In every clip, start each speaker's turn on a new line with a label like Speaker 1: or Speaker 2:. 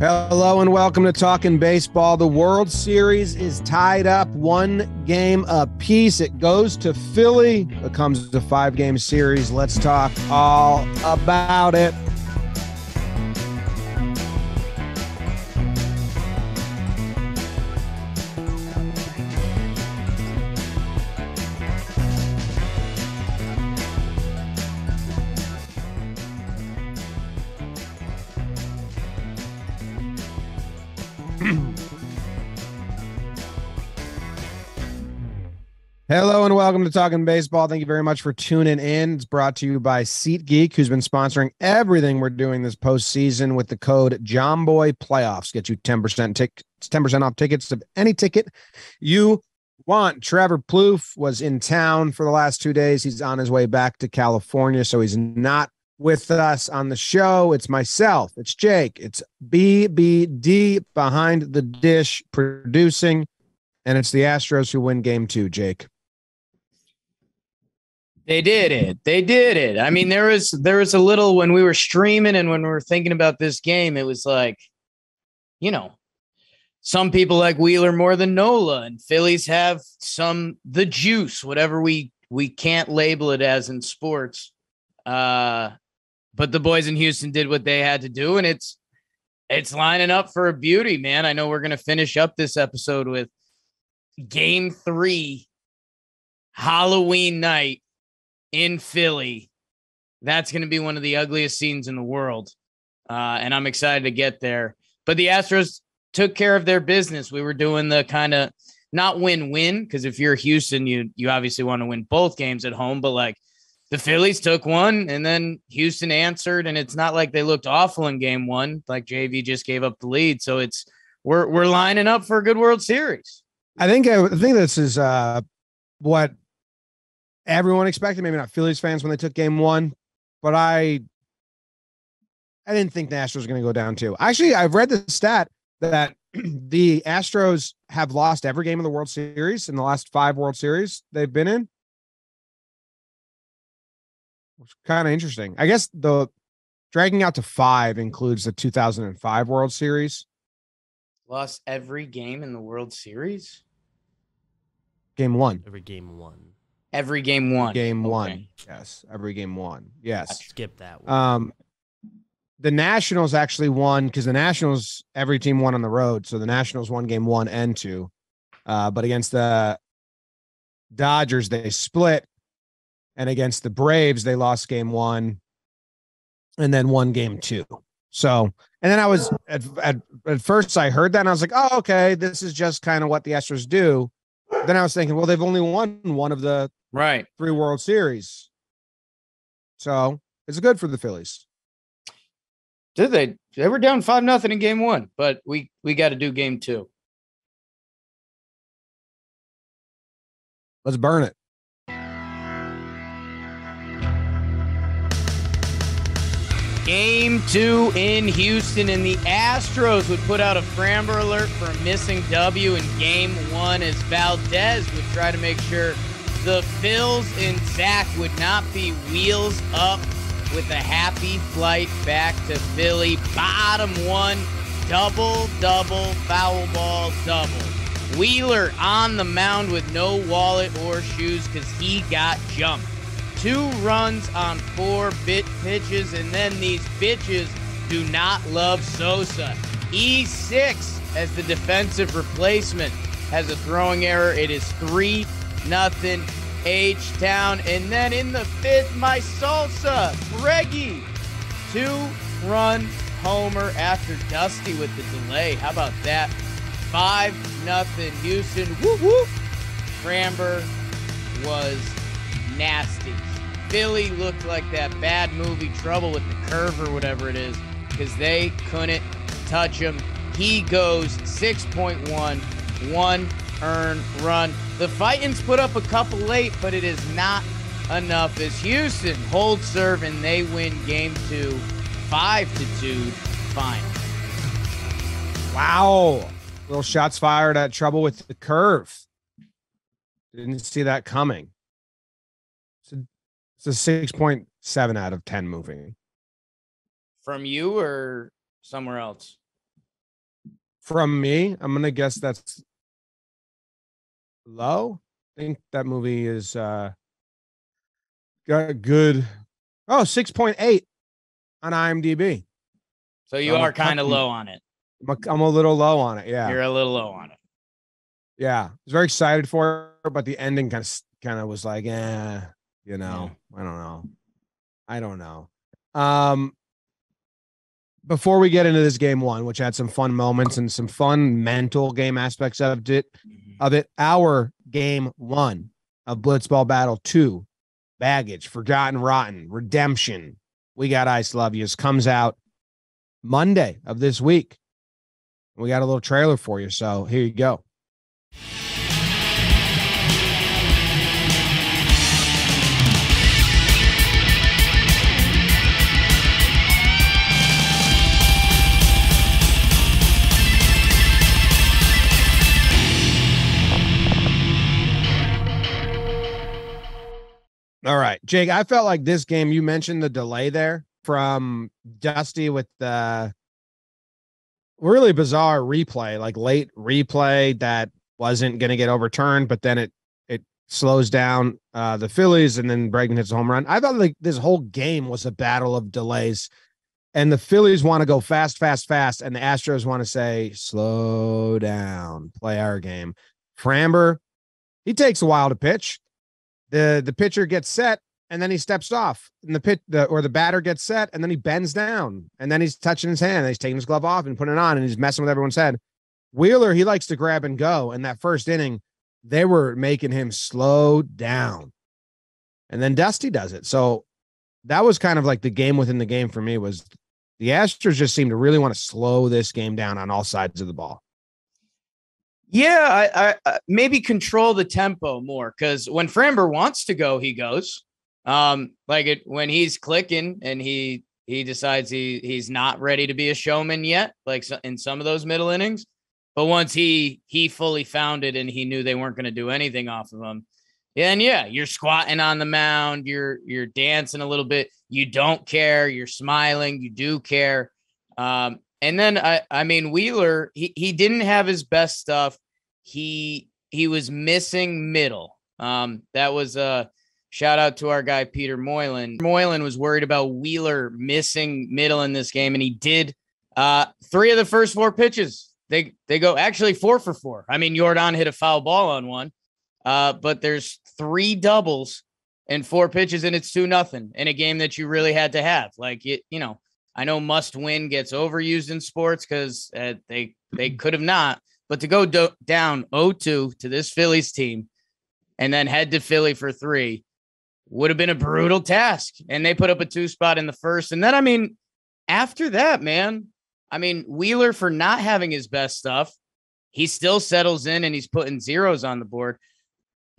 Speaker 1: Hello and welcome to Talkin' Baseball. The World Series is tied up one game apiece. It goes to Philly, becomes a five game series. Let's talk all about it. Welcome to Talkin' Baseball. Thank you very much for tuning in. It's brought to you by SeatGeek, who's been sponsoring everything we're doing this postseason with the code JOMBOY Playoffs. Get you 10% tickets, 10% off tickets of any ticket you want. Trevor Plouffe was in town for the last two days. He's on his way back to California, so he's not with us on the show. It's myself, it's Jake, it's BBD behind the dish producing, and it's the Astros who win game two, Jake.
Speaker 2: They did it. They did it. I mean, there was there was a little when we were streaming and when we were thinking about this game, it was like, you know, some people like Wheeler more than Nola, and Phillies have some the juice, whatever we we can't label it as in sports. Uh, but the boys in Houston did what they had to do, and it's it's lining up for a beauty, man. I know we're gonna finish up this episode with game three, Halloween night in Philly. That's going to be one of the ugliest scenes in the world. Uh, and I'm excited to get there. But the Astros took care of their business. We were doing the kind of not win-win because if you're Houston, you you obviously want to win both games at home. But like the Phillies took one, and then Houston answered, and it's not like they looked awful in Game One. Like JV just gave up the lead, so it's we're we're lining up for a good World Series.
Speaker 1: I think I think this is uh, what everyone expected. Maybe not Phillies fans when they took game one, but I I didn't think the Astros were going to go down too. Actually, I've read the stat that the Astros have lost every game of the World Series in the last five World Series they've been in. It's kind of interesting. I guess the dragging out to five includes the 2005 World Series.
Speaker 2: Lost every game in the World Series?
Speaker 1: Game one.
Speaker 3: Every game one.
Speaker 2: Every game one.
Speaker 1: Game okay. one. Yes. Every game one. Yes.
Speaker 3: Skip that one.
Speaker 1: Um, the Nationals actually won because the Nationals, every team won on the road. So the Nationals won game one and two. Uh, but against the Dodgers, they split. And against the Braves, they lost game one and then won game two. So, and then I was at, at, at first I heard that and I was like, oh, okay, this is just kind of what the Astros do. Then I was thinking, well, they've only won one of the
Speaker 2: right
Speaker 1: three World Series. So it's good for the Phillies.
Speaker 2: Did they? They were down five nothing in game one, but we we got to do game two.
Speaker 1: Let's burn it.
Speaker 2: Game two in Houston, and the Astros would put out a Framber alert for a missing W in game one as Valdez would try to make sure the Phils and Zack would not be wheels up with a happy flight back to Philly. Bottom one, double, double, foul ball, double. Wheeler on the mound with no wallet or shoes because he got jumped. Two runs on four bit pitches, and then these bitches do not love Sosa. E6 as the defensive replacement has a throwing error. It is 3 nothing H Town. And then in the fifth, my salsa, Reggie. Two run homer after Dusty with the delay. How about that? Five nothing Houston. Woo whoop. Framber was nasty. Philly looked like that bad movie Trouble with the Curve or whatever it is because they couldn't touch him. He goes 6.1, one earned run. The Fightins put up a couple late, but it is not enough as Houston holds serve and they win game two, five to two final.
Speaker 1: Wow. Little shots fired at trouble with the curve. Didn't see that coming. It's a 6.7 out of 10 moving.
Speaker 2: From you or somewhere else?
Speaker 1: From me, I'm gonna guess that's low. I think that movie is uh got a good oh 6.8 on IMDb.
Speaker 2: So you
Speaker 1: I'm
Speaker 2: are kind of low on it.
Speaker 1: I'm a, I'm a little low on it. Yeah.
Speaker 2: You're a little low on it.
Speaker 1: Yeah. I was very excited for it, but the ending kind of kind of was like, eh, you know, I don't know. I don't know. Um before we get into this game one, which had some fun moments and some fun mental game aspects of it, of it, our game one of Blitzball Battle 2, Baggage, Forgotten Rotten, Redemption, We Got Ice Love Yous comes out Monday of this week. We got a little trailer for you. So here you go. All right, Jake. I felt like this game. You mentioned the delay there from Dusty with the really bizarre replay, like late replay that wasn't going to get overturned, but then it it slows down uh, the Phillies, and then Bregman hits a home run. I thought like this whole game was a battle of delays, and the Phillies want to go fast, fast, fast, and the Astros want to say slow down, play our game. Framber, he takes a while to pitch the the pitcher gets set and then he steps off and the pit the, or the batter gets set and then he bends down and then he's touching his hand and he's taking his glove off and putting it on and he's messing with everyone's head. Wheeler he likes to grab and go and that first inning. They were making him slow down. And then dusty does it. So that was kind of like the game within the game for me was the astros just seemed to really want to slow this game down on all sides of the ball
Speaker 2: Yeah, I, I, I maybe control the tempo more because when Framber wants to go, he goes. Um, like it when he's clicking and he he decides he he's not ready to be a showman yet, like in some of those middle innings. But once he he fully found it and he knew they weren't going to do anything off of him, and yeah, you're squatting on the mound, you're you're dancing a little bit, you don't care, you're smiling, you do care. Um, and then I I mean Wheeler, he he didn't have his best stuff. He he was missing middle. Um, that was a shout out to our guy Peter Moylan. Moylan was worried about Wheeler missing middle in this game, and he did uh three of the first four pitches. They they go actually four for four. I mean, Jordan hit a foul ball on one. Uh, but there's three doubles and four pitches, and it's two nothing in a game that you really had to have. Like it, you know, I know must win gets overused in sports because uh, they they could have not, but to go do- down 0-2 to this Phillies team and then head to Philly for three would have been a brutal task. And they put up a two spot in the first, and then I mean, after that, man, I mean Wheeler for not having his best stuff, he still settles in and he's putting zeros on the board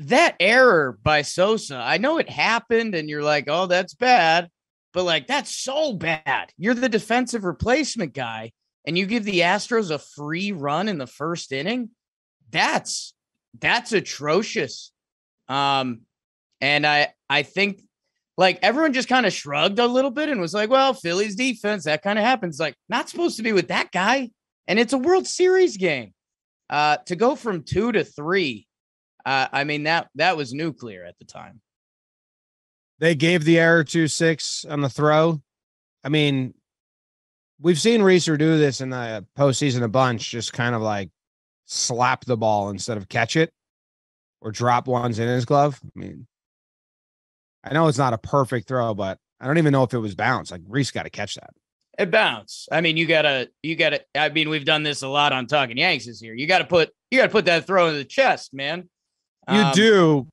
Speaker 2: that error by Sosa, I know it happened and you're like, oh, that's bad, but like, that's so bad. You're the defensive replacement guy and you give the Astros a free run in the first inning. That's, that's atrocious. Um, and I, I think like everyone just kind of shrugged a little bit and was like, well, Philly's defense, that kind of happens. Like, not supposed to be with that guy. And it's a World Series game. Uh, to go from two to three, uh, I mean that that was nuclear at the time.
Speaker 1: They gave the error to six on the throw. I mean, we've seen Reeser do this in the postseason a bunch, just kind of like slap the ball instead of catch it or drop ones in his glove. I mean, I know it's not a perfect throw, but I don't even know if it was bounced. Like Rhys got to catch that.
Speaker 2: It bounced. I mean, you gotta, you gotta. I mean, we've done this a lot on Talkin' Yanks this year. You gotta put, you gotta put that throw in the chest, man.
Speaker 1: You
Speaker 2: Um,
Speaker 1: do.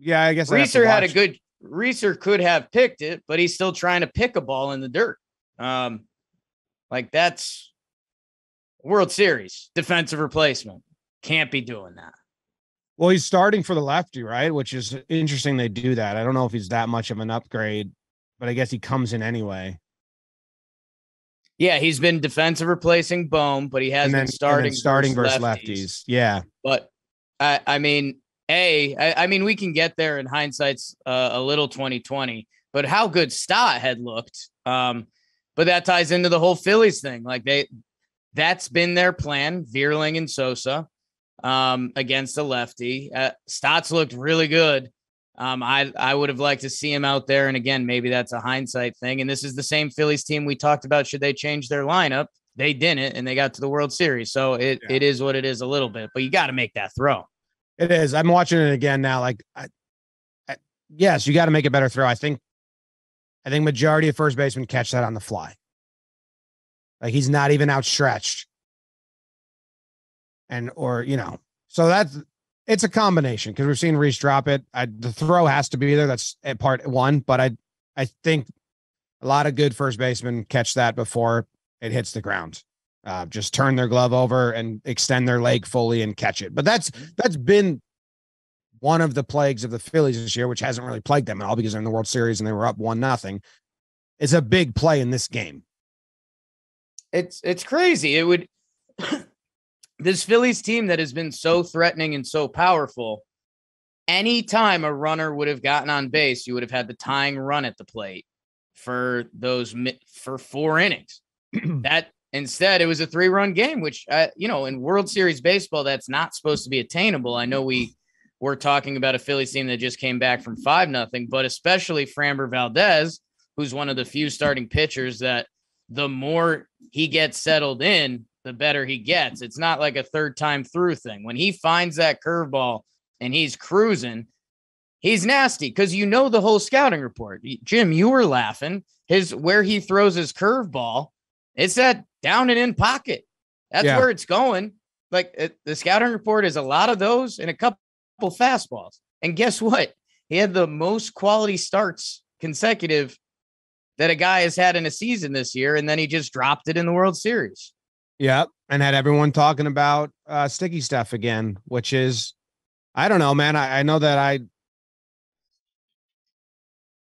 Speaker 1: Yeah, I guess
Speaker 2: Reeser had a good. Reeser could have picked it, but he's still trying to pick a ball in the dirt. Um, like that's World Series defensive replacement. Can't be doing that.
Speaker 1: Well, he's starting for the lefty, right? Which is interesting. They do that. I don't know if he's that much of an upgrade, but I guess he comes in anyway.
Speaker 2: Yeah, he's been defensive replacing Bohm, but he has
Speaker 1: then
Speaker 2: been starting
Speaker 1: starting versus
Speaker 2: lefties.
Speaker 1: lefties. Yeah.
Speaker 2: But I, I mean, a, I, I mean, we can get there in hindsight's uh, a little 2020, but how good Stott had looked. Um, but that ties into the whole Phillies thing. Like they, that's been their plan. Vierling and Sosa um, against the lefty. Uh, Stotts looked really good. Um, I I would have liked to see him out there, and again, maybe that's a hindsight thing. And this is the same Phillies team we talked about. Should they change their lineup? They didn't, and they got to the World Series. So it, yeah. it is what it is a little bit, but you got to make that throw.
Speaker 1: It is. I'm watching it again now. Like, I, I, yes, you got to make a better throw. I think, I think majority of first basemen catch that on the fly. Like he's not even outstretched, and or you know, so that's it's a combination because we've seen Rhys drop it. I, the throw has to be there. That's at part one, but I I think a lot of good first basemen catch that before it hits the ground. Uh, just turn their glove over and extend their leg fully and catch it. But that's mm-hmm. that's been one of the plagues of the Phillies this year, which hasn't really plagued them at all because they're in the World Series and they were up one nothing. It's a big play in this game.
Speaker 2: It's it's crazy. It would this Phillies team that has been so threatening and so powerful. Anytime a runner would have gotten on base, you would have had the tying run at the plate for those for four innings. that instead it was a three run game, which uh, you know in World Series baseball that's not supposed to be attainable. I know we were talking about a Phillies team that just came back from five nothing, but especially Framber Valdez, who's one of the few starting pitchers that the more he gets settled in, the better he gets. It's not like a third time through thing. When he finds that curveball and he's cruising, he's nasty because you know the whole scouting report. Jim, you were laughing. His where he throws his curveball, it's that down and in pocket. That's yeah. where it's going. Like it, the scouting report is a lot of those and a couple fastballs. And guess what? He had the most quality starts consecutive that a guy has had in a season this year, and then he just dropped it in the World Series.
Speaker 1: Yep. And had everyone talking about uh, sticky stuff again, which is, I don't know, man. I, I know that I,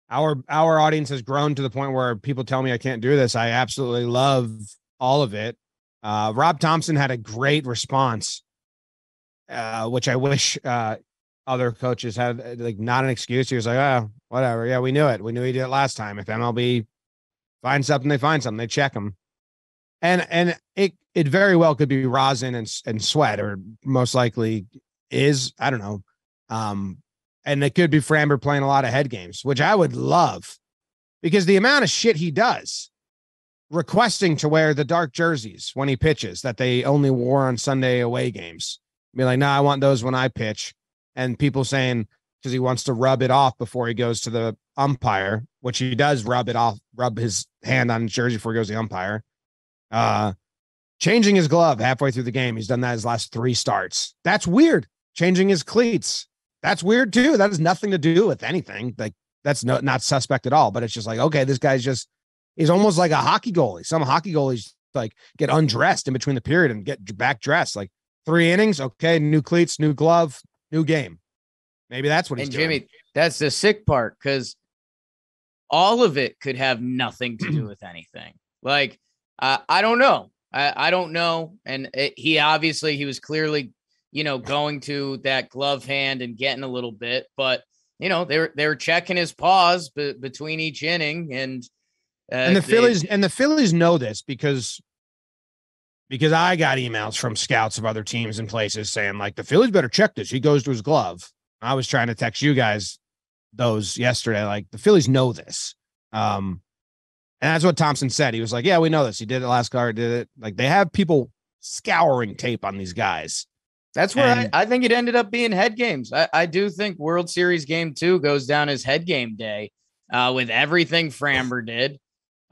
Speaker 1: our our audience has grown to the point where people tell me I can't do this. I absolutely love all of it. Uh, Rob Thomson had a great response, uh, which I wish uh, other coaches had like not an excuse. He was like, "Oh, whatever. Yeah, we knew it. We knew he did it last time. If MLB finds something, they find something. They check them." and and it it very well could be rosin and and sweat, or most likely is I don't know, um, and it could be Framber playing a lot of head games, which I would love, because the amount of shit he does, requesting to wear the dark jerseys when he pitches that they only wore on Sunday away games, be like, no, nah, I want those when I pitch, and people saying because he wants to rub it off before he goes to the umpire, which he does rub it off, rub his hand on his jersey before he goes to the umpire uh, changing his glove halfway through the game. He's done that his last three starts. That's weird. Changing his cleats. That's weird too. That has nothing to do with anything. Like that's no, not suspect at all. But it's just like, okay, this guy's just he's almost like a hockey goalie. Some hockey goalies like get undressed in between the period and get back dressed. Like three innings, okay, new cleats, new glove, new game. Maybe that's what he's
Speaker 2: and
Speaker 1: doing.
Speaker 2: Jimmy, that's the sick part because all of it could have nothing to do with anything. Like uh, I don't know. I, I don't know. And it, he obviously he was clearly, you know, going to that glove hand and getting a little bit, but you know they were they were checking his paws be, between each inning, and
Speaker 1: uh, and the Phillies and the Phillies know this because because I got emails from scouts of other teams and places saying like the Phillies better check this. He goes to his glove. I was trying to text you guys those yesterday. Like the Phillies know this. Um, and that's what Thomson said. He was like, Yeah, we know this. He did it last card, did it. Like they have people scouring tape on these guys.
Speaker 2: That's where and, I, I, think it ended up being head games. I, I, do think World Series game two goes down as head game day uh, with everything Framber did.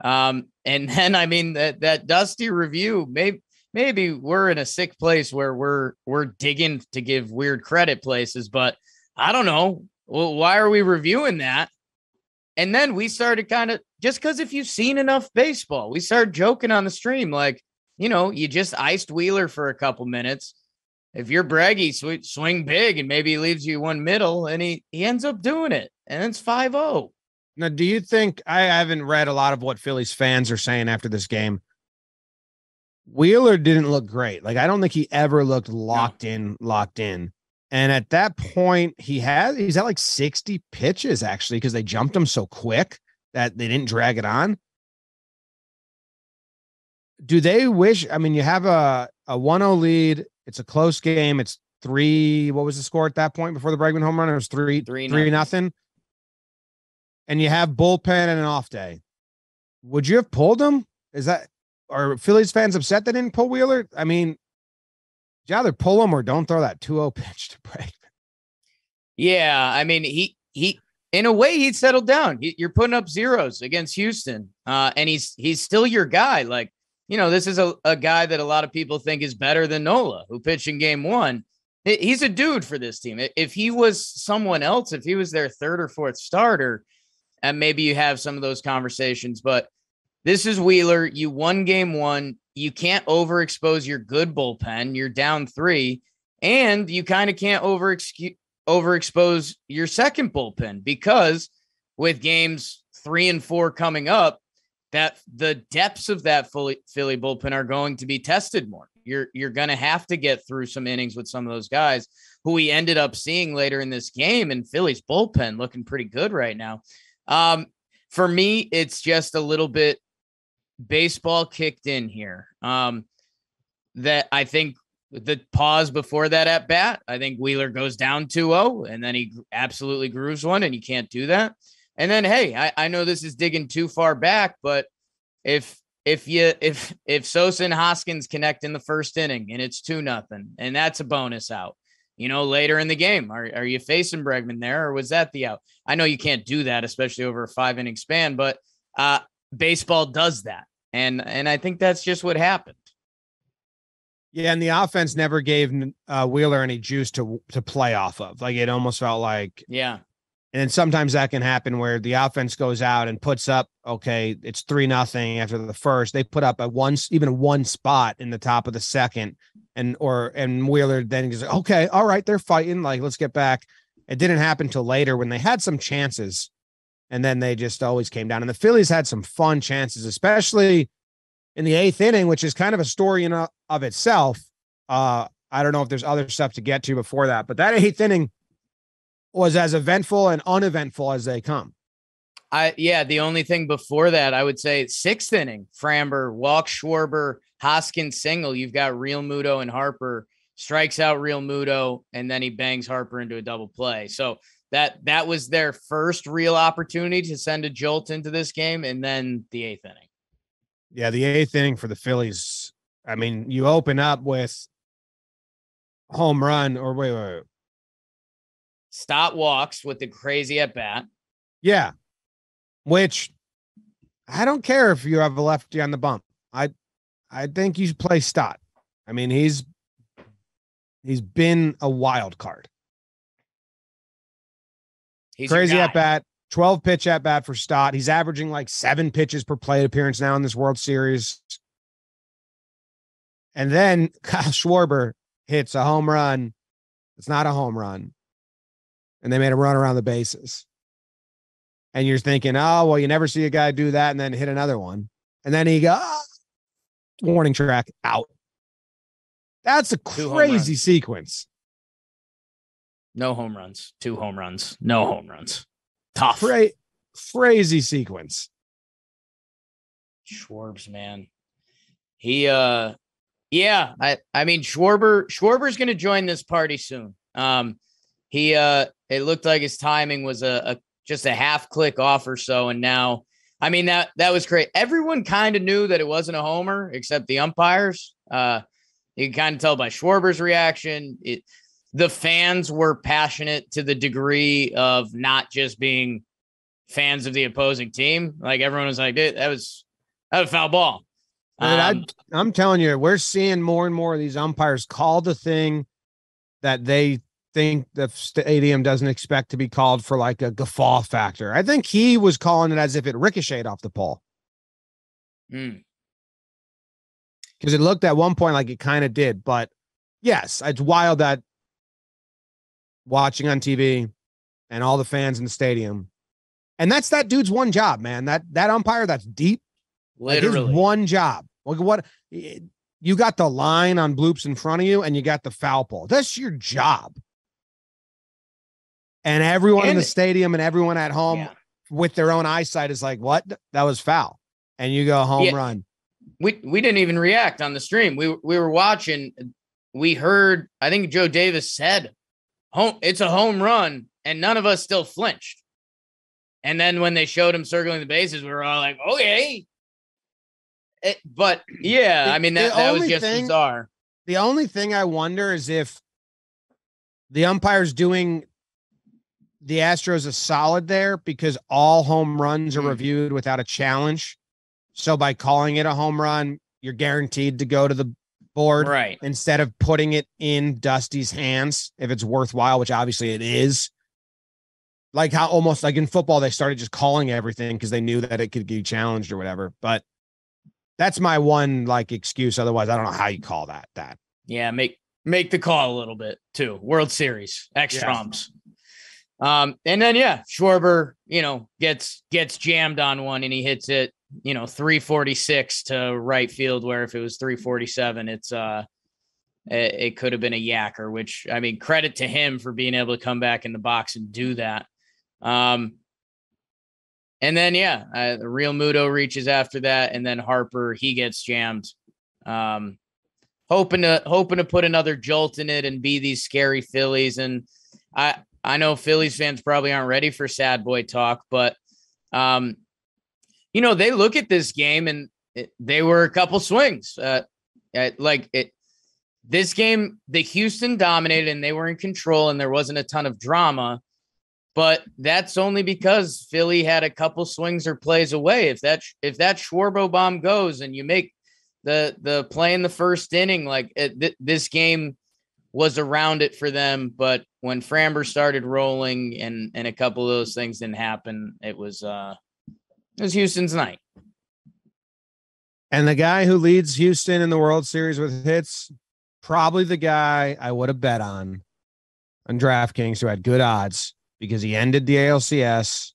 Speaker 2: Um, and then I mean that that dusty review, maybe maybe we're in a sick place where we're we're digging to give weird credit places, but I don't know. Well, why are we reviewing that? And then we started kind of just because if you've seen enough baseball, we started joking on the stream like, you know, you just iced Wheeler for a couple minutes. If you're braggy, sw- swing big and maybe he leaves you one middle and he, he ends up doing it. And it's 5 0.
Speaker 1: Now, do you think I haven't read a lot of what Phillies fans are saying after this game? Wheeler didn't look great. Like, I don't think he ever looked locked no. in, locked in. And at that point, he has he's at like 60 pitches actually because they jumped him so quick that they didn't drag it on. do they wish? I mean, you have a a 1-0 lead. It's a close game. It's three. What was the score at that point before the Bregman home run? It was three, three, three nothing. And you have bullpen and an off day. Would you have pulled him? Is that are Phillies fans upset they didn't pull Wheeler? I mean, you either pull him or don't throw that 2-0 pitch to Bregman.
Speaker 2: Yeah, I mean, he he in a way he'd settled down. You're putting up zeros against Houston, uh, and he's he's still your guy. Like you know, this is a, a guy that a lot of people think is better than Nola, who pitched in game one. He's a dude for this team. If he was someone else, if he was their third or fourth starter, and maybe you have some of those conversations, but this is Wheeler. You won game one. You can't overexpose your good bullpen. You're down three, and you kind of can't overexcuse overexpose your second bullpen because with games three and four coming up, that the depths of that Philly, Philly bullpen are going to be tested more. You're you're going to have to get through some innings with some of those guys who we ended up seeing later in this game. And Philly's bullpen looking pretty good right now. Um, for me, it's just a little bit baseball kicked in here. Um, that I think the pause before that at bat, I think Wheeler goes down 2 0 and then he absolutely grooves one, and you can't do that. And then, hey, I, I know this is digging too far back, but if if you if if Sosa and Hoskins connect in the first inning and it's two nothing, and that's a bonus out, you know, later in the game, are are you facing Bregman there, or was that the out? I know you can't do that, especially over a five inning span, but uh, baseball does that, and and I think that's just what happened.
Speaker 1: Yeah, and the offense never gave uh, Wheeler any juice to to play off of. Like it almost felt like
Speaker 2: yeah.
Speaker 1: And sometimes that can happen where the offense goes out and puts up okay, it's three nothing after the first. They put up a one even one spot in the top of the second, and or and Wheeler then goes okay, all right, they're fighting. Like let's get back. It didn't happen till later when they had some chances, and then they just always came down. And the Phillies had some fun chances, especially in the eighth inning, which is kind of a story in a, of itself. Uh, I don't know if there's other stuff to get to before that, but that eighth inning was as eventful and uneventful as they come.
Speaker 2: I yeah, the only thing before that, I would say sixth inning, Framber, walk Schwarber, Hoskins single. You've got Realmuto and Harper strikes out Realmuto, and then he bangs Harper into a double play. So that that was their first real opportunity to send a jolt into this game, and then the eighth inning.
Speaker 1: Yeah, the eighth inning for the Phillies. I mean, you open up with home run or wait, wait, wait.
Speaker 2: Stott walks with the crazy at bat.
Speaker 1: Yeah. Which I don't care if you have a lefty on the bump. I I think you should play Stott. I mean, he's he's been a wild card. He's crazy at bat. 12 pitch at bat for Stott. He's averaging like seven pitches per plate appearance now in this World Series. And then Kyle Schwarber hits a home run. It's not a home run. And they made a run around the bases. And you're thinking, oh, well, you never see a guy do that and then hit another one. And then he goes, oh, warning track out. That's a crazy sequence.
Speaker 2: No home runs, two home runs, no home runs. Tough.
Speaker 1: Cra- crazy sequence.
Speaker 2: Schwarbs, man. He uh yeah, I I mean Schwarber Schwarber's gonna join this party soon. Um he uh it looked like his timing was a, a just a half click off or so, and now I mean that that was great. Everyone kind of knew that it wasn't a homer except the umpires. Uh you can kind of tell by Schwarber's reaction. It the fans were passionate to the degree of not just being fans of the opposing team. Like everyone was like, that was that was a foul ball.
Speaker 1: Um, I, am telling you, we're seeing more and more of these umpires call the thing that they think the stadium doesn't expect to be called for like a guffaw factor. I think he was calling it as if it ricocheted off the pole.
Speaker 2: Because
Speaker 1: mm. it looked at one point like it kind of did, but yes, it's wild that watching on TV and all the fans in the stadium. And that's that dude's one job, man. That that umpire that's deep.
Speaker 2: Literally
Speaker 1: like one job. Look what you got the line on bloops in front of you and you got the foul pole. That's your job. And everyone and in the stadium and everyone at home yeah. with their own eyesight is like, what? That was foul. And you go home yeah. run.
Speaker 2: we we didn't even react on the stream. We we were watching. We heard. I think Joe Davis said, "Home, it's a home run," and none of us still flinched. And then when they showed him circling the bases, we were all like, "Okay." It, but yeah, I mean that, that was just thing, bizarre.
Speaker 1: The only thing I wonder is if the umpire's doing the Astros a solid there because all home runs are mm. reviewed without a challenge. So by calling it a home run, you're guaranteed to go to the board
Speaker 2: right
Speaker 1: instead of putting it in Dusty's hands if it's worthwhile, which obviously it is. Like how almost like in football, they started just calling everything because they knew that it could be challenged or whatever. But that's my one like excuse. Otherwise, I don't know how you call that. That
Speaker 2: yeah, make make the call a little bit too. World Series, X trumps. Um, and then yeah, Schwarber, you know, gets gets jammed on one and he hits it, you know, 346 to right field, where if it was 347, it's uh it, it could have been a yacker, which I mean, credit to him for being able to come back in the box and do that. Um and then yeah, uh, the Realmuto reaches after that, and then Harper he gets jammed. Um hoping to hoping to put another jolt in it and be these scary Phillies. And I I know Phillies fans probably aren't ready for sad boy talk, but um, you know, they look at this game and it, they were a couple swings. Uh, like it, this game, the Houston dominated and they were in control, and there wasn't a ton of drama. But that's only because Philly had a couple swings or plays away. If that if that Schwarbo bomb goes and you make the the play in the first inning, like it, th- this game was around it for them. But when Framber started rolling and and a couple of those things didn't happen, it was uh it was Houston's night.
Speaker 1: And the guy who leads Houston in the World Series with hits, probably the guy I would have bet on on DraftKings who had good odds because he ended the ALCS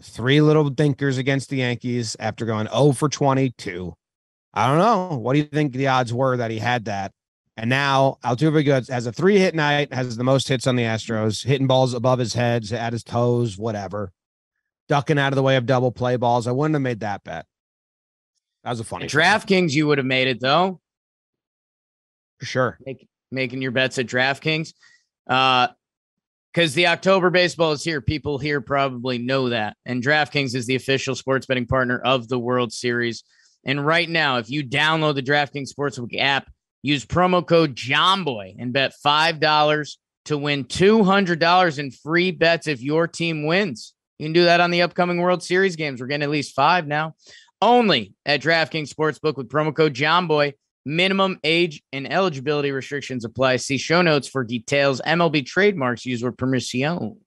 Speaker 1: three little dinkers against the Yankees after going 0 for 22. I don't know. What do you think the odds were that he had that? And now Altuve has a three hit night, has the most hits on the Astros, hitting balls above his heads, at his toes, whatever, ducking out of the way of double play balls. I wouldn't have made that bet. That was a funny.
Speaker 2: DraftKings, you would have made it though.
Speaker 1: For sure.
Speaker 2: Make, making your bets at DraftKings. Uh, because the October baseball is here. People here probably know that. And DraftKings is the official sports betting partner of the World Series. And right now, if you download the DraftKings Sportsbook app, Use promo code JOMBOY and bet $5 to win $200 in free bets if your team wins. You can do that on the upcoming World Series games. We're getting at least five now. Only at DraftKings Sportsbook with promo code JOMBOY. Minimum age and eligibility restrictions apply. See show notes for details. MLB trademarks use with permission.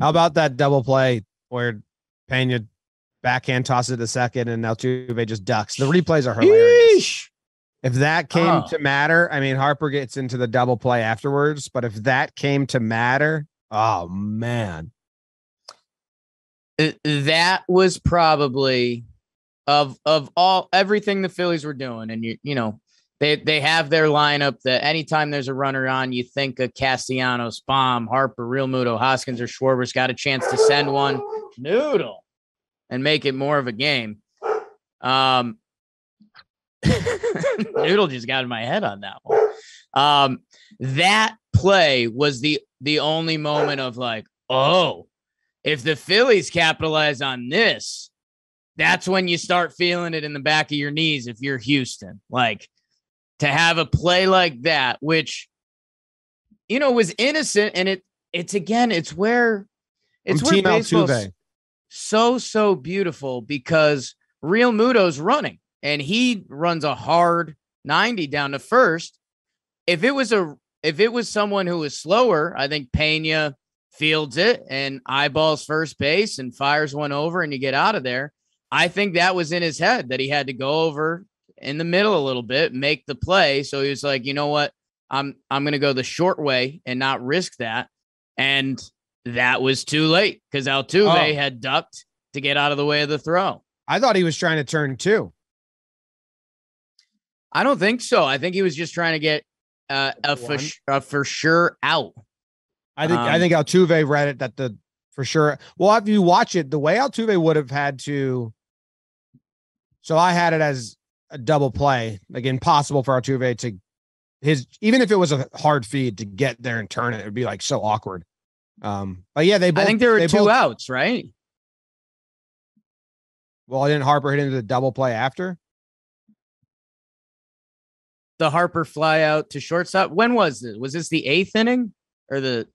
Speaker 1: How about that double play where Pena backhand tosses it to second and Altuve just ducks? The replays are hilarious. Yeesh. If that came oh. to matter, I mean, Harper gets into the double play afterwards, but if that came to matter, oh man.
Speaker 2: That was probably of of all everything the Phillies were doing, and you you know they they have their lineup that anytime there's a runner on, you think of Castellanos, Bohm, Harper, Realmuto, Hoskins, or Schwarber's got a chance to send one noodle and make it more of a game. Um, Noodle just got in my head on that one. Um, that play was the the only moment of like, oh, if the Phillies capitalize on this, that's when you start feeling it in the back of your knees if you're Houston. Like to have a play like that, which you know was innocent, and it it's again, it's where it's I'm where baseball's so so beautiful because Realmuto's running and he runs a hard 90 down to first. If it was a if it was someone who was slower, I think Pena fields it and eyeballs first base and fires one over and you get out of there. I think that was in his head that he had to go over in the middle a little bit, make the play. So he was like, you know what? I'm I'm gonna go the short way and not risk that. And that was too late because Altuve oh. had ducked to get out of the way of the throw.
Speaker 1: I thought he was trying to turn too.
Speaker 2: I don't think so. I think he was just trying to get uh, a, for, a for sure out.
Speaker 1: I think um, I think Altuve read it that the for sure. Well, if you watch it, the way Altuve would have had to So I had it as a double play, like impossible for Altuve to his even if it was a hard feed to get there and turn it, it would be like so awkward. Um, but yeah, they both,
Speaker 2: I think there were two
Speaker 1: both,
Speaker 2: outs, right?
Speaker 1: Well, I didn't Harper hit into the double play after?
Speaker 2: The Harper fly out to shortstop. When was this? Was this the eighth inning or the?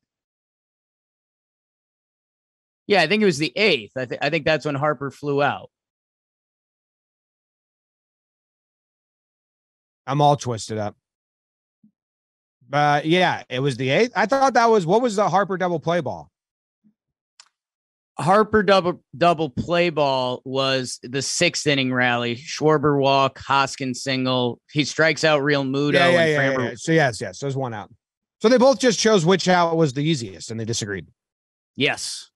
Speaker 2: Yeah, I think it was the eighth. I think I think that's when Harper flew out.
Speaker 1: I'm all twisted up. But yeah, it was the eighth. I thought that was what was the Harper double play ball?
Speaker 2: Harper double double play ball was the sixth inning rally. Schwarber walk, Hoskins single. He strikes out Realmuto.
Speaker 1: Yeah, yeah,
Speaker 2: and
Speaker 1: yeah,
Speaker 2: Framber-
Speaker 1: yeah, yeah. So yes, yes, there's one out. So they both just chose which out was the easiest, and they disagreed.
Speaker 2: Yes.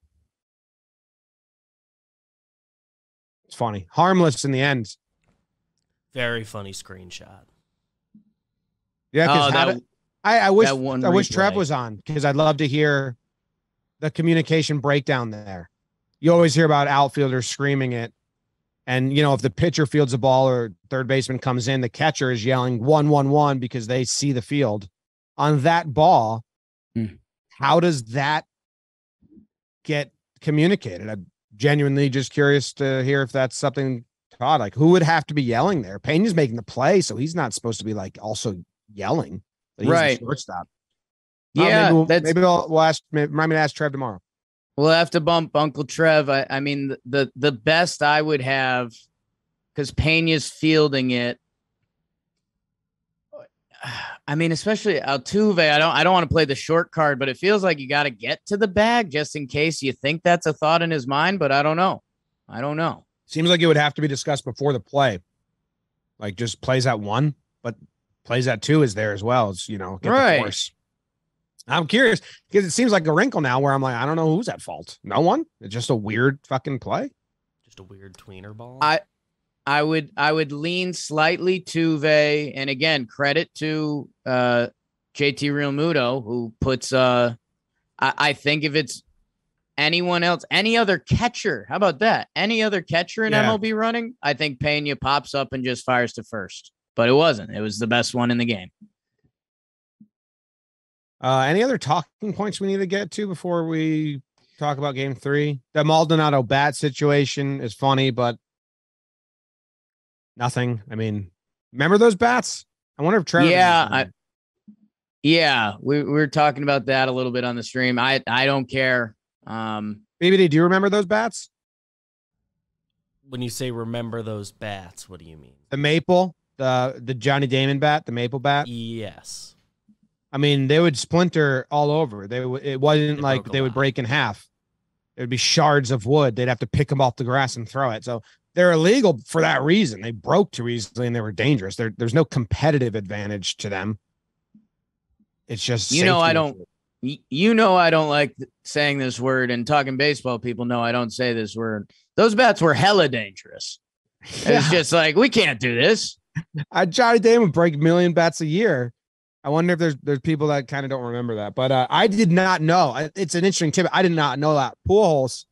Speaker 1: It's funny, harmless in the end.
Speaker 3: Very funny screenshot.
Speaker 1: Yeah, because
Speaker 2: Oh,
Speaker 1: did- I, I wish I wish Trev was on because I'd love to hear the communication breakdown there. You always hear about outfielders screaming it. And you know, if the pitcher fields the ball or third baseman comes in, the catcher is yelling one one one because they see the field. On that ball,
Speaker 2: Hmm.
Speaker 1: how does that get communicated? I'm genuinely just curious to hear if that's something Todd, like who would have to be yelling there? Pena's making the play, so he's not supposed to be like also yelling. But he's the
Speaker 2: Right.
Speaker 1: shortstop. Uh,
Speaker 2: Yeah,
Speaker 1: maybe we'll, maybe we'll, we'll ask. Maybe, remind me to ask Trev tomorrow.
Speaker 2: We'll have to bump Uncle Trev. I, I mean, the, the best I would have, because Pena's fielding it. I mean, especially Altuve. I don't. I don't want to play the short card, but it feels like you got to get to the bag just in case you think that's a thought in his mind. But I don't know. I don't know.
Speaker 1: Seems like it would have to be discussed before the play. Like just plays at one, but plays at two is there as well. It's you know get
Speaker 2: Right.
Speaker 1: the force. I'm curious because it seems like a wrinkle now where I'm like I don't know who's at fault. No one. It's just a weird fucking play.
Speaker 3: Just a weird tweener ball.
Speaker 2: I- I would I would lean slightly to Tuve, and again credit to uh, JT Realmuto who puts. Uh, I, I think if it's anyone else, any other catcher, how about that? Any other catcher in
Speaker 1: Yeah.
Speaker 2: MLB running, I think Pena pops up and just fires to first. But it wasn't. It was the best one in the game.
Speaker 1: Uh, any other talking points we need to get to before we talk about game three? The Maldonado bat situation is funny, but nothing. I mean, remember those bats? I wonder if Trevor.
Speaker 2: Yeah, I- Yeah, we, we were talking about that a little bit on the stream. I I don't care. Um,
Speaker 1: BBD, do you remember those bats?
Speaker 3: when you say remember those bats, what do you mean?
Speaker 1: The maple, the the Johnny Damon bat, the maple bat.
Speaker 3: Yes.
Speaker 1: I mean, they would splinter all over. They would. It wasn't
Speaker 3: They
Speaker 1: like they would break in half. It would be shards of wood. They'd have to pick them off the grass and throw it. So they're illegal for that reason. They broke too easily and they were dangerous. There, there's no competitive advantage to them. It's just
Speaker 2: You know, I don't- you know I don't like saying this word and talking baseball people know I don't say this word. Those bats were hella dangerous. It's just like we can't do this.
Speaker 1: Uh, Johnny Damon would break a million bats a year. I wonder if there's there's people that kind of don't remember that. But uh, I did not know. It's an interesting tip. I did not know that Pujols,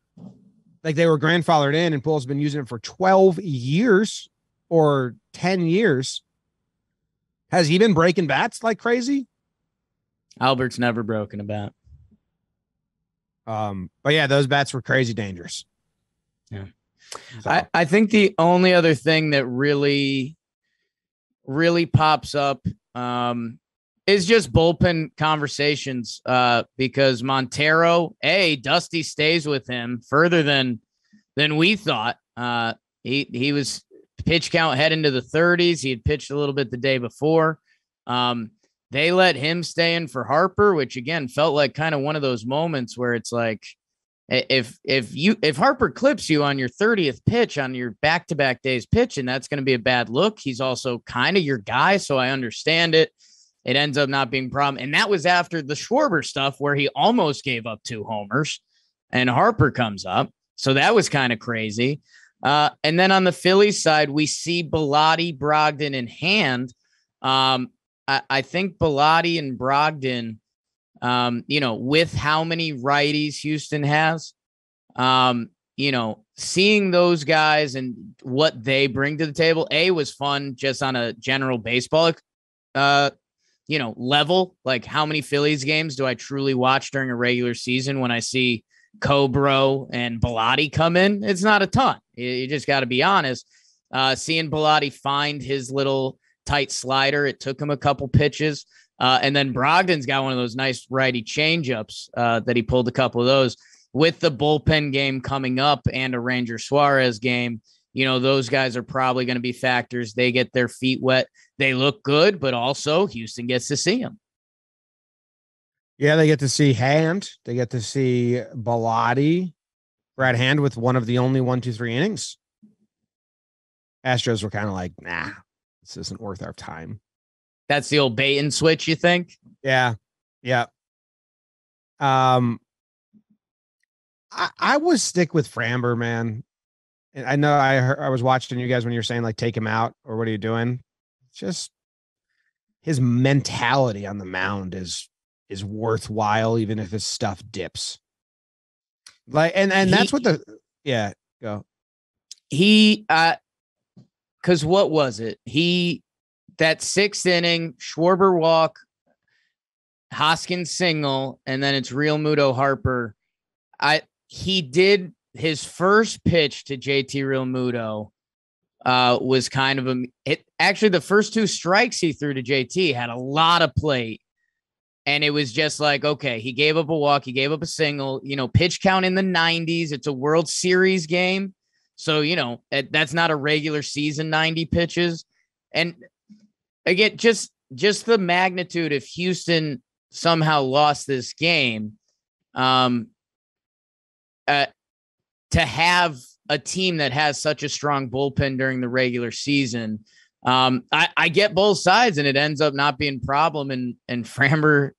Speaker 1: like they were grandfathered in, and Pool's been using it for 12 years or 10 years. Has he been breaking bats like crazy?
Speaker 2: Albert's never broken a bat.
Speaker 1: Um, but yeah, those bats were crazy dangerous.
Speaker 2: Yeah.
Speaker 1: So,
Speaker 2: I, I think the only other thing that really, really pops up um, is just bullpen conversations uh, because Montero, a Dusty stays with him further than than we thought. Uh, he he was pitch count head into the 30s. He had pitched a little bit the day before. Um, they let him stay in for Harper, which again felt like kind of one of those moments where it's like if if you if Harper clips you on your 30th pitch on your back-to-back days pitch and that's going to be a bad look he's also kind of your guy so I understand it it ends up not being a problem. And that was after the Schwarber stuff where he almost gave up two homers and Harper comes up. So that was kind of crazy. Uh, and then on the Phillies side we see Bellatti Brogdon in hand. Um, I, I think Bellatti and Brogdon um, you know, with how many righties Houston has, um, you know, seeing those guys and what they bring to the table, A was fun just on a general baseball uh you know level. Like how many Phillies games do I truly watch during a regular season when I see Cobro and Bellatti come in? It's not a ton. You, just got to be honest. Uh, seeing Bellatti find his little tight slider, it took him a couple pitches. Uh, and then Brogdon's got one of those nice righty changeups uh, that he pulled a couple of those with the bullpen game coming up and a Ranger Suarez game, you know, those guys are probably going to be factors. They get their feet wet. They look good, but also Houston gets to see them.
Speaker 1: Yeah, they get to see Hand. They get to see Bellatti, Brad Hand with one of the only one, two, three innings. Astros were kind of like, nah, this isn't worth our time.
Speaker 2: That's the old bait and switch, you think?
Speaker 1: Yeah. Yeah. Um, I, I would stick with Framber, man. And I know I heard, I was watching you guys when you were saying like take him out or what are you doing? Just his mentality on the mound is is worthwhile even if his stuff dips. Like and and he, that's what the yeah, go.
Speaker 2: He uh cuz what was it? He that sixth inning Schwarber walk Hoskins single and then it's Realmuto Harper. I he did his first pitch to JT Realmuto uh, was kind of a it actually the first two strikes he threw to JT had a lot of plate. And it was just like, okay, he gave up a walk, he gave up a single, you know, pitch count in the 90s. It's a World Series game. So, you know, that's not a regular season 90 pitches. And again, just just the magnitude if Houston somehow lost this game. Um, uh, to have a team that has such a strong bullpen during the regular season. Um, I, I get both sides, and it ends up not being a problem, and and Framber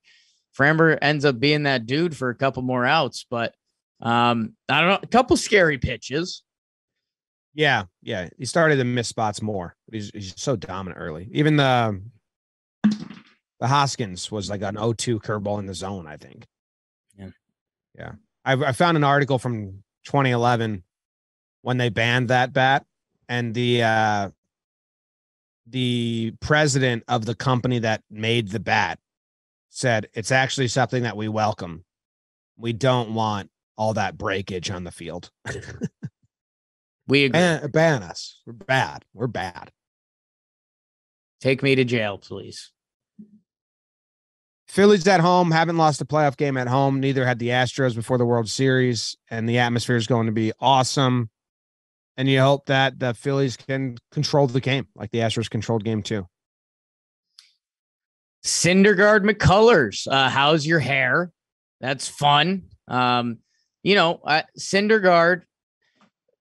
Speaker 2: Framber ends up being that dude for a couple more outs. But um, I don't know, a couple scary pitches.
Speaker 1: Yeah, yeah, he started to miss spots more, he's he's so dominant early. Even the the Hoskins was like an 0-2 curveball in the zone, I think.
Speaker 2: Yeah,
Speaker 1: yeah. I, I found an article from 2011 when they banned that bat, and the uh, the president of the company that made the bat said it's actually something that we welcome. We don't want all that breakage on the field.
Speaker 2: we agree.
Speaker 1: Ban, ban us. We're bad. We're bad.
Speaker 2: Take me to jail, please.
Speaker 1: Phillies at home haven't lost a playoff game at home. Neither had the Astros before the World Series, and the atmosphere is going to be awesome. And you hope that the Phillies can control the game like the Astros controlled game two.
Speaker 2: Syndergaard McCullers, uh, how's your hair? That's fun. Um, you know, uh, Syndergaard,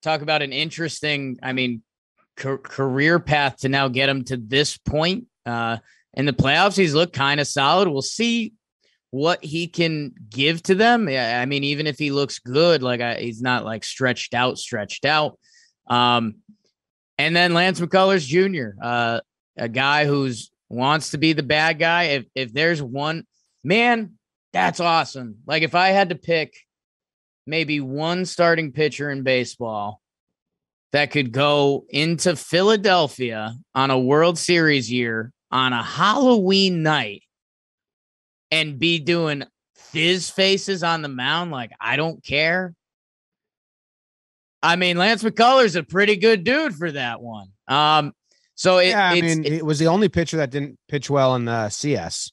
Speaker 2: talk about an interesting, I mean, ca- career path to now get him to this point. Uh, in the playoffs, he's looked kind of solid. We'll see what he can give to them. I mean, even if he looks good, like I, he's not like stretched out, stretched out. Um, and then Lance McCullers Jr., uh, a guy who's wants to be the bad guy. If if there's one man, that's awesome. Like if I had to pick maybe one starting pitcher in baseball that could go into Philadelphia on a World Series year on a Halloween night and be doing fizz faces on the mound like I don't care. I mean, Lance McCullers a pretty good dude for that one. Um, so it,
Speaker 1: yeah, I mean, it, it was the only pitcher that didn't pitch well in the CS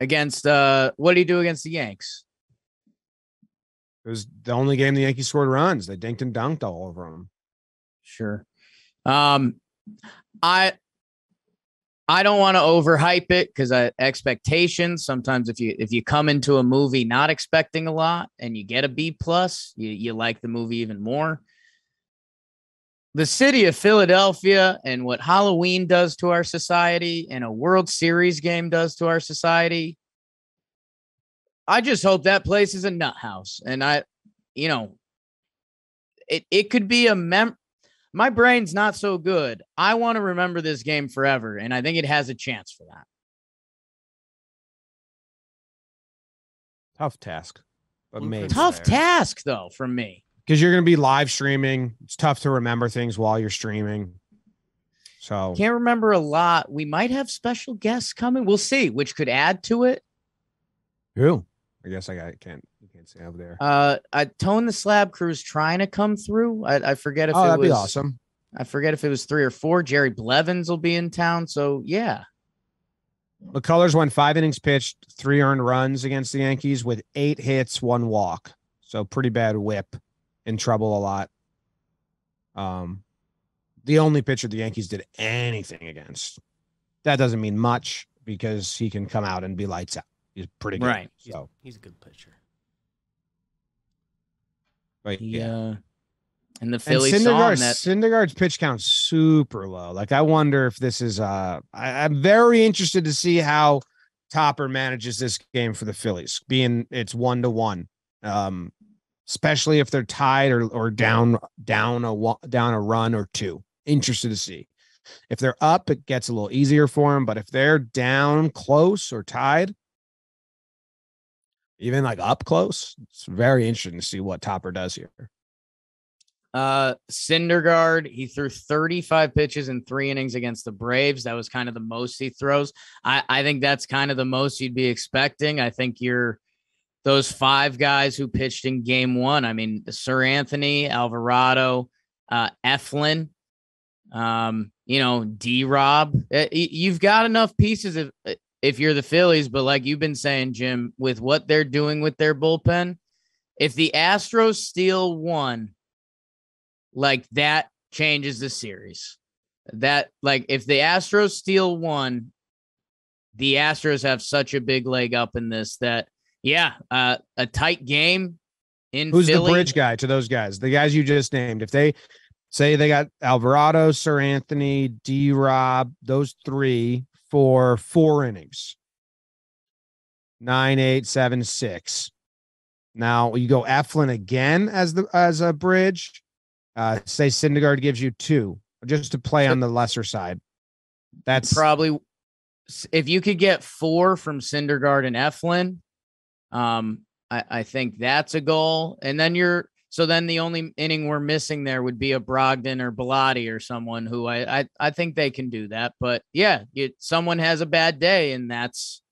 Speaker 2: against. uh What did he do against the Yanks?
Speaker 1: It was the only game the Yankees scored runs. They dinked and dunked all over them.
Speaker 2: Sure. Um, I I don't want to overhype it because expectations. Sometimes if you if you come into a movie not expecting a lot and you get a B plus, you, you like the movie even more. The city of Philadelphia and what Halloween does to our society and a World Series game does to our society. I just hope that place is a nut house. And I, you know, it, it could be a mem my brain's not so good. I want to remember this game forever, and I think it has a chance for that.
Speaker 1: Tough task, amazing.
Speaker 2: Tough
Speaker 3: there.
Speaker 2: task though from me.
Speaker 1: because you're going to be live streaming. It's tough to remember things while you're streaming. So
Speaker 2: Can't remember a lot. We might have special guests coming. We'll see, which could add to it.
Speaker 1: who? I guess I got, can't you can't over there.
Speaker 2: Uh, I Tone the Slab crew is trying to come through. I, I forget if
Speaker 1: oh,
Speaker 2: it
Speaker 1: that'd
Speaker 2: was
Speaker 1: be awesome.
Speaker 2: I forget if it was three or four. Jerry Blevins will be in town. So yeah.
Speaker 1: McCullers went five innings pitched, three earned runs against the Yankees with eight hits, one walk. So pretty bad whip, in trouble a lot. Um, the only pitcher the Yankees did anything against. That doesn't mean much because he can come out and be lights out. He's pretty good.
Speaker 2: Right.
Speaker 3: He's,
Speaker 1: So,
Speaker 3: he's a good pitcher.
Speaker 1: But
Speaker 2: He,
Speaker 1: yeah.
Speaker 2: uh, and the
Speaker 1: And
Speaker 2: Philly song
Speaker 1: Syndergaard's,
Speaker 2: that
Speaker 1: Syndergaard's pitch count super low. Like I wonder if this is uh I, I'm very interested to see how Topper manages this game for the Phillies, being it's one to one. Um, especially if they're tied or or down down a down a run or two. Interested to see. If they're up, it gets a little easier for them. But if they're down close or tied, even like up close, it's very interesting to see what Topper does here.
Speaker 2: Uh, Syndergaard, he threw 35 pitches in three innings against the Braves. That was kind of the most he throws. I, I think that's kind of the most you'd be expecting. I think you're those five guys who pitched in game one. I mean, Seranthony, Alvarado, uh, Eflin, um, you know, D Rob. You've got enough pieces if, if you're the Phillies, but like you've been saying, Jim, with what they're doing with their bullpen, if the Astros steal one, like that changes the series. That like if the Astros steal one, the Astros have such a big leg up in this that yeah, uh, a tight game in
Speaker 1: Who's
Speaker 2: Philly.
Speaker 1: the bridge guy to those guys? The guys you just named. If they say they got Alvarado, Seranthony, D Rob, those three for four innings. Nine, eight, seven, six. Now you go Eflin again as the as a bridge. Uh say Syndergaard gives you two just to play on the lesser side. That's
Speaker 2: probably if you could get four from Syndergaard and Eflin, um, I, I think that's a goal. And then you're so then the only inning we're missing there would be a Brogdon or Bellatti or someone who I I, I think they can do that. But yeah, you, someone has a bad day, and that's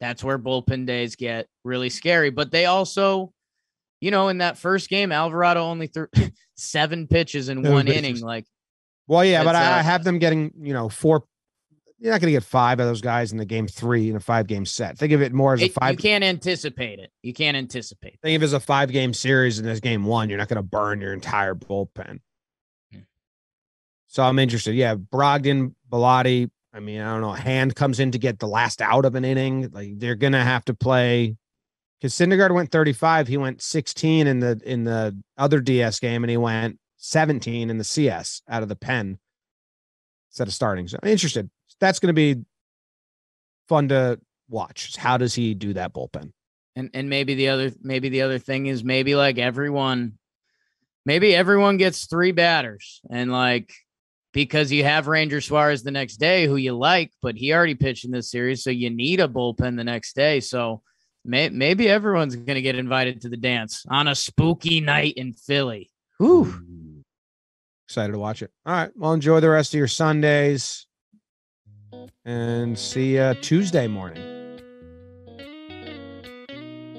Speaker 2: that's where bullpen days get really scary. But they also, you know, in that first game, Alvarado only threw seven pitches in one inning. Like
Speaker 1: well, yeah, but I, I have them getting, you know, four. You're not gonna get five of those guys in the game three in a five game set. Think of it more as a five
Speaker 2: you can't anticipate it. You can't anticipate.
Speaker 1: think if it's a five game series in this game one, you're not going to burn your entire bullpen.
Speaker 2: Hmm.
Speaker 1: So I'm interested. Yeah, Brogdon, Bellatti. I mean, I don't know. Hand comes in to get the last out of an inning. Like they're going to have to play because Syndergaard went 35. He went 16 in the in the other DS game, and he went 17 in the CS out of the pen instead of starting. So I'm interested. That's going to be fun to watch. How does he do that bullpen?
Speaker 2: And and maybe the other maybe the other thing is maybe like everyone maybe everyone gets three batters and like because you have Ranger Suarez the next day who you like, but he already pitched in this series, so you need a bullpen the next day. So may, maybe everyone's going to get invited to the dance on a spooky night in Philly. Whew.
Speaker 1: Excited to watch it. All right. Well, enjoy the rest of your Sundays and see you Tuesday morning.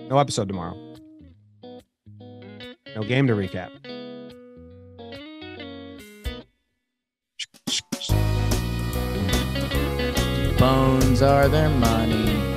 Speaker 1: No episode tomorrow. No game to recap.
Speaker 2: Bones are their money.